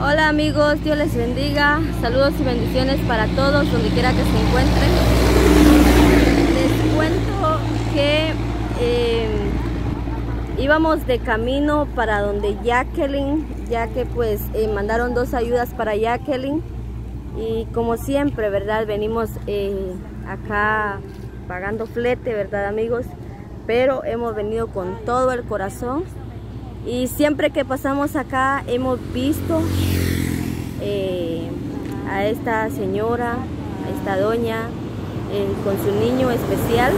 Hola amigos, Dios les bendiga. Saludos y bendiciones para todos, donde quiera que se encuentren. Les cuento que eh, íbamos de camino para donde Jacqueline, ya que pues eh, mandaron dos ayudas para Jacqueline. Y como siempre, ¿verdad? Venimos eh, acá pagando flete, ¿verdad amigos? Pero hemos venido con todo el corazón y siempre que pasamos acá hemos visto eh, a esta señora, a esta doña, eh, con su niño especial,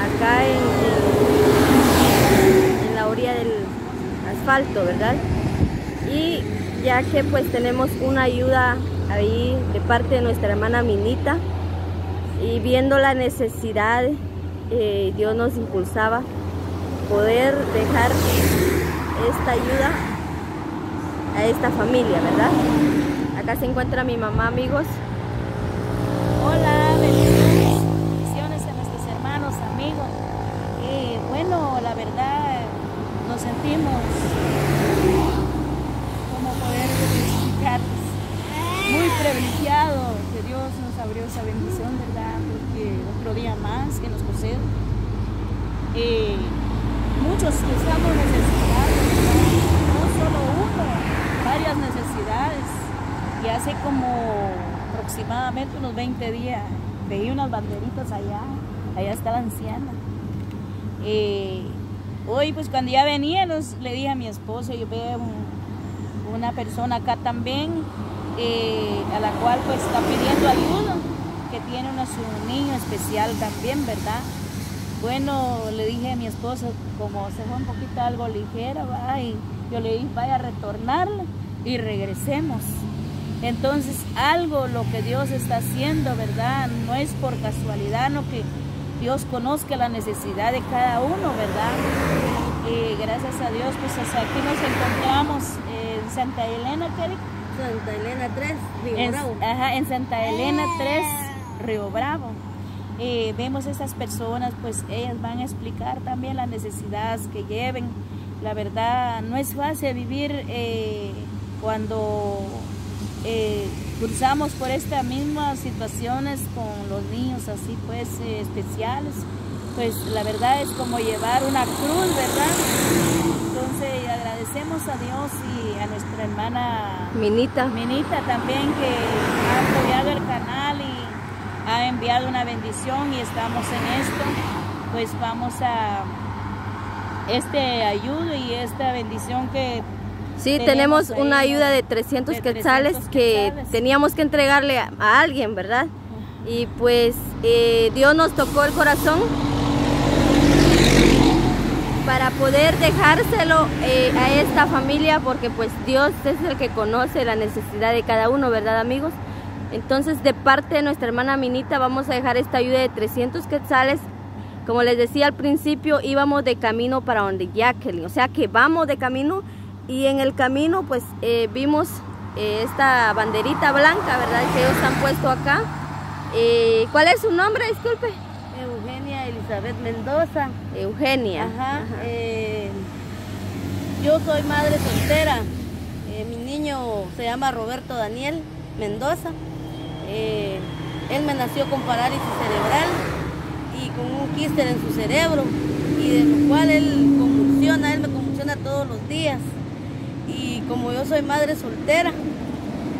acá en, la orilla del asfalto, ¿verdad? Y ya que pues tenemos una ayuda ahí de parte de nuestra hermana Minita y viendo la necesidad, eh, Dios nos impulsaba poder dejar esta ayuda a esta familia, ¿verdad? Acá se encuentra mi mamá, amigos. Hola, bendiciones a nuestros hermanos, amigos. Eh, bueno, la verdad, nos sentimos, como poder explicarles, muy privilegiados que Dios nos abrió esa bendición, ¿verdad? Porque otro día más que nos posee. Eh, muchos que estamos necesitados, no solo uno, varias necesidades. Y hace como aproximadamente unos 20 días veía unas banderitas allá, allá está la anciana. Eh, hoy pues cuando ya venía le dije a mi esposo, yo veo una persona acá también eh, a la cual pues está pidiendo ayuda, que tiene una, su niño especial también, ¿verdad? Bueno, le dije a mi esposo, como se fue un poquito algo ligera, va, y yo le dije, vaya a retornarle y regresemos. Entonces, algo lo que Dios está haciendo, ¿verdad? No es por casualidad, no que Dios conozca la necesidad de cada uno, ¿verdad? Y gracias a Dios, pues hasta aquí nos encontramos en Santa Elena, ¿qué? Santa Elena 3, Río en, Bravo. Ajá, en Santa Elena 3, Río Bravo. Eh, vemos esas personas, pues ellas van a explicar también las necesidades que lleven. La verdad, no es fácil vivir eh, cuando eh, cruzamos por estas mismas situaciones con los niños así pues especiales. Pues la verdad es como llevar una cruz, ¿verdad? Entonces agradecemos a Dios y a nuestra hermana Minita. Minita también que ha apoyado el canal ha enviado una bendición y estamos en esto, pues vamos a este ayudo y esta bendición que Sí, tenemos una ayuda de 300, de 300 quetzales que teníamos que entregarle a, a alguien, ¿verdad? Y pues eh, Dios nos tocó el corazón para poder dejárselo eh, a esta familia porque pues Dios es el que conoce la necesidad de cada uno, ¿verdad amigos? Entonces, de parte de nuestra hermana Minita, vamos a dejar esta ayuda de 300 quetzales. Como les decía al principio, íbamos de camino para donde Jacqueline. O sea que vamos de camino y en el camino pues eh, vimos eh, esta banderita blanca, ¿verdad? Que ellos han puesto acá. Eh, ¿Cuál es su nombre? Disculpe. Eugenia Elizabeth Mendoza. Eugenia. Ajá. Ajá. Yo soy madre soltera. Mi niño se llama Roberto Daniel Mendoza. Eh, él me nació con parálisis cerebral y con un quíster en su cerebro y de lo cual él convulsiona, él me convulsiona todos los días. Y como yo soy madre soltera,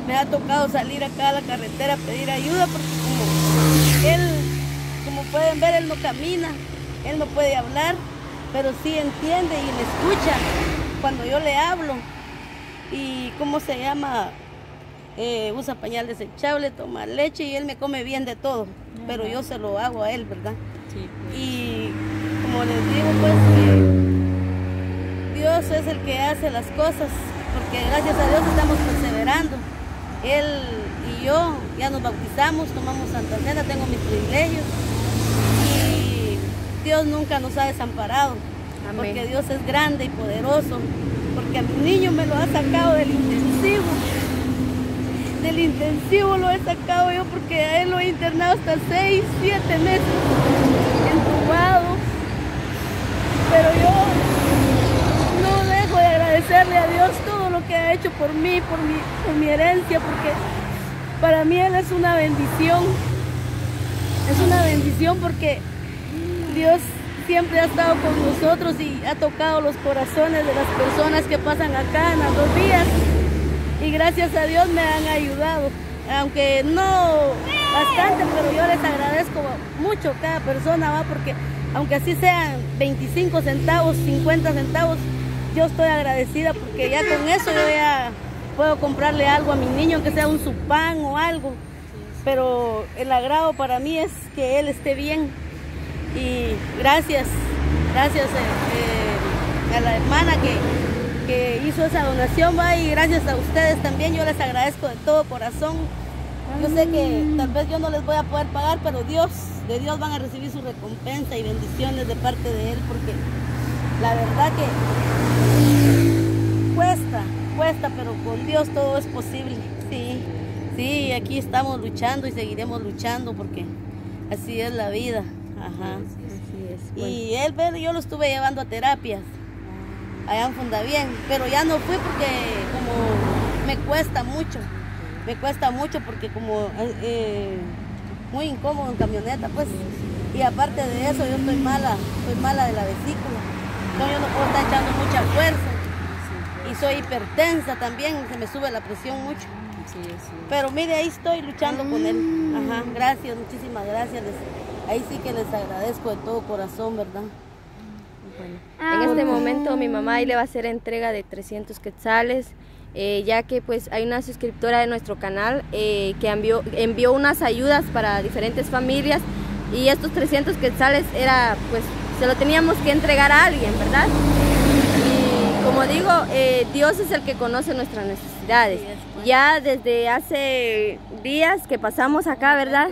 me ha tocado salir acá a la carretera a pedir ayuda porque como él, como pueden ver, él no camina, él no puede hablar, pero sí entiende y me escucha cuando yo le hablo. Y cómo se llama, eh, usa pañal desechable, toma leche y él me come bien de todo, Ajá. pero yo se lo hago a él, ¿verdad? Sí, pues. Y como les digo, pues eh, Dios es el que hace las cosas, porque gracias a Dios estamos perseverando. Él y yo ya nos bautizamos, tomamos Santa Cena, tengo mis privilegios y Dios nunca nos ha desamparado, Amén. porque Dios es grande y poderoso, porque a mi niño me lo ha sacado del intensivo del intensivo lo he sacado yo porque a él lo he internado hasta 6, 7 meses entubado. Pero yo no dejo de agradecerle a Dios mucho por mí, por mi, por mi herencia, porque para mí Él es una bendición. Es una bendición porque Dios siempre ha estado con nosotros y ha tocado los corazones de las personas que pasan acá en las dos días. Y gracias a Dios me han ayudado. Aunque no bastante, pero yo les agradezco mucho cada persona, ¿va? porque aunque así sean 25 centavos, 50 centavos, yo estoy agradecida porque ya con eso yo ya puedo comprarle algo a mi niño, aunque sea un pan o algo. Pero el agrado para mí es que él esté bien. Y gracias, gracias eh, eh, a la hermana que, que hizo esa donación, ¿va? y gracias a ustedes también. Yo les agradezco de todo corazón. Yo sé que tal vez yo no les voy a poder pagar, pero Dios, de Dios van a recibir su recompensa y bendiciones de parte de Él, porque la verdad que cuesta, cuesta, pero con Dios todo es posible. Sí, sí, aquí estamos luchando y seguiremos luchando porque así es la vida. Ajá. Y él, yo lo estuve llevando a terapias allá en Fundavien, pero ya no fui porque como me cuesta mucho, me cuesta mucho porque como eh, muy incómodo en camioneta, pues, y aparte de eso yo estoy mala, estoy mala de la vesícula, entonces yo no puedo estar echando mucha fuerza y soy hipertensa también, se me sube la presión mucho. Pero mire, ahí estoy luchando con él. Ajá, gracias, muchísimas gracias. ahí sí que les agradezco de todo corazón, ¿verdad? En este momento mi mamá ahí le va a hacer entrega de 300 quetzales, eh, ya que pues hay una suscriptora de nuestro canal eh, que envió, envió unas ayudas para diferentes familias y estos 300 quetzales era pues se lo teníamos que entregar a alguien, ¿verdad? como digo, eh, Dios es el que conoce nuestras necesidades. Ya desde hace días que pasamos acá, ¿verdad?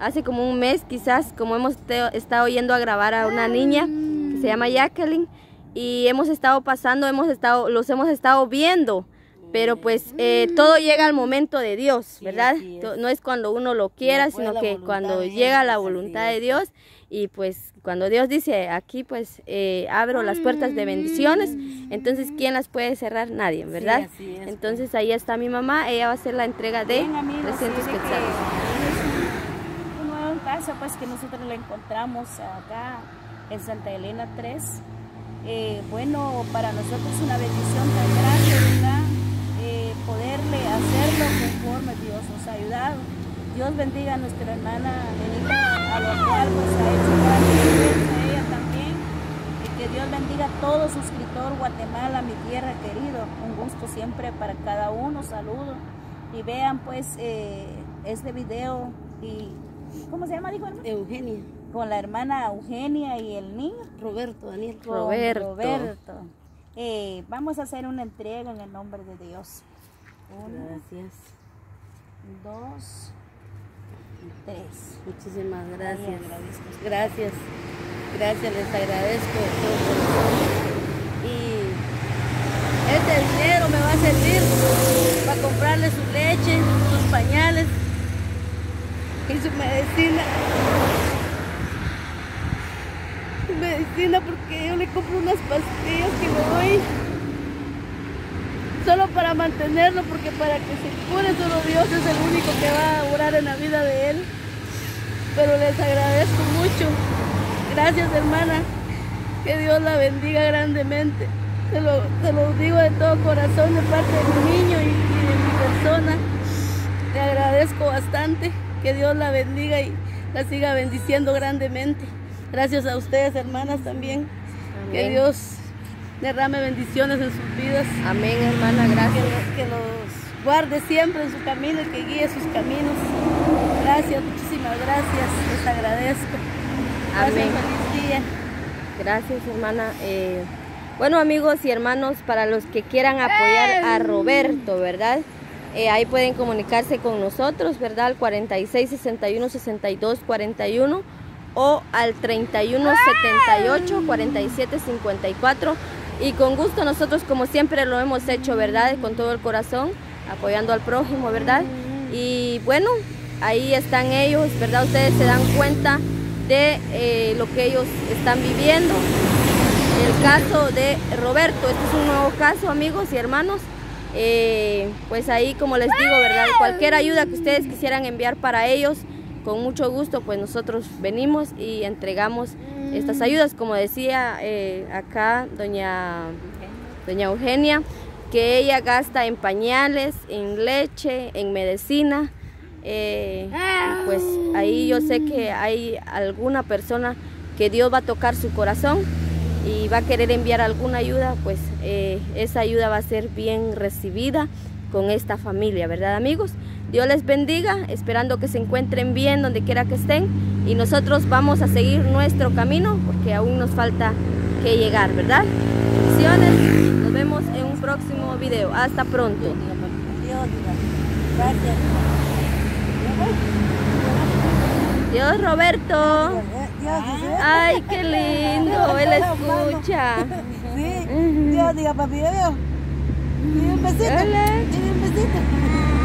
Hace como un mes quizás, como hemos estado yendo a grabar a una niña que se llama Jacqueline y hemos estado pasando, hemos estado, los hemos estado viendo. Pero pues eh, todo llega al momento de Dios, ¿verdad? No es cuando uno lo quiera, sino que cuando llega la voluntad de Dios y pues cuando Dios dice aquí pues eh, abro las puertas de bendiciones, entonces ¿quién las puede cerrar? Nadie, ¿verdad? entonces ahí está mi mamá, ella va a hacer la entrega de 300 quetzales. Un nuevo caso pues que nosotros la encontramos acá en Santa Elena 3. Eh, bueno, para nosotros es una bendición tan grande, ¿verdad? Eh, poderle hacerlo conforme Dios nos ha ayudado. Dios bendiga a nuestra hermana Benita, a lo cual pues ha hecho gran ella también. Y que Dios bendiga a todo suscriptor Guatemala, mi tierra querido. Un gusto siempre para cada uno, saludos. Y vean pues eh, este video y ¿cómo se llama? Dijo Eugenia. Con la hermana Eugenia y el niño. Roberto, Daniel. Roberto. Roberto. Eh, vamos a hacer una entrega en el nombre de Dios. Gracias. Dos tres. Muchísimas gracias. Gracias. Gracias, les agradezco Y este dinero me va a servir para comprarle su leche, sus pañales y su medicina. Medicina porque yo le compro unas pastillas que me doy solo para mantenerlo, porque para que se cure solo Dios es el único que va a orar en la vida de él. Pero les agradezco mucho. Gracias hermana. Que Dios la bendiga grandemente. Se lo, lo digo de todo corazón de parte de mi niño y, de mi persona. Le agradezco bastante. Que Dios la bendiga y la siga bendiciendo grandemente. Gracias a ustedes, hermanas, también. Que Dios derrame bendiciones en sus vidas. Amén, hermana, gracias. Que, los guarde siempre en su camino y que guíe sus caminos. Gracias, muchísimas gracias, les agradezco. Amén. Feliz día. Gracias, hermana. Eh, bueno, amigos y hermanos, para los que quieran apoyar a Roberto, ¿verdad? Eh, ahí pueden comunicarse con nosotros, ¿verdad? Al 46 61 62 41 o al 31 78 47 54 y con gusto nosotros como siempre lo hemos hecho, ¿verdad? Con todo el corazón, apoyando al prójimo, ¿verdad? Y bueno, ahí están ellos, ¿verdad? Ustedes se dan cuenta de eh, lo que ellos están viviendo. El caso de Roberto, este es un nuevo caso, amigos y hermanos. Eh, pues ahí, como les digo, ¿verdad? Cualquier ayuda que ustedes quisieran enviar para ellos, con mucho gusto, pues nosotros venimos y entregamos estas ayudas. Como decía eh, acá doña, doña Eugenia, que ella gasta en pañales, en leche, en medicina. Eh, pues ahí yo sé que hay alguna persona que Dios va a tocar su corazón y va a querer enviar alguna ayuda, pues eh, esa ayuda va a ser bien recibida con esta familia, ¿verdad amigos? Dios les bendiga, esperando que se encuentren bien donde quiera que estén y nosotros vamos a seguir nuestro camino porque aún nos falta que llegar, ¿verdad? Bendiciones, nos vemos en un próximo video. Hasta pronto. Dios Roberto. Ay, qué lindo, él escucha. Sí, Dios diga papi, Dios. Un besito. Hola. Y